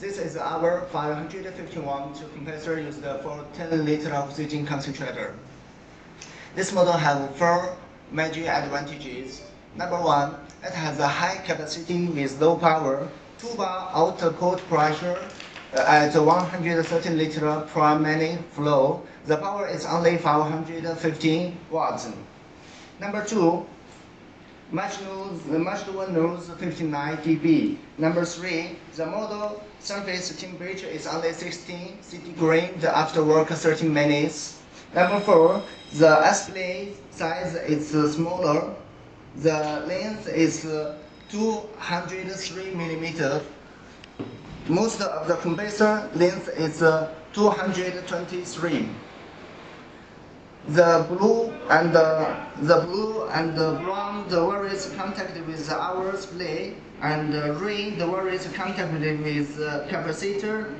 This is our 550 watt compressor used for 10 liter oxygen concentrator. This model has four major advantages. Number one, it has a high capacity with low power, 2 bar output pressure uh, at 130 liter per minute flow. The power is only 515 watts. Number two, much knows, much lower knows 59 dB. Number three, the model surface temperature is only 16 centigrade after work 30 minutes. Number four, the display size is uh, smaller. The length is uh, 203 millimeter. Most of the compressor length is uh, 223 the blue and the, the blue and the brown the various contact with our display and the green the various contact with the capacitor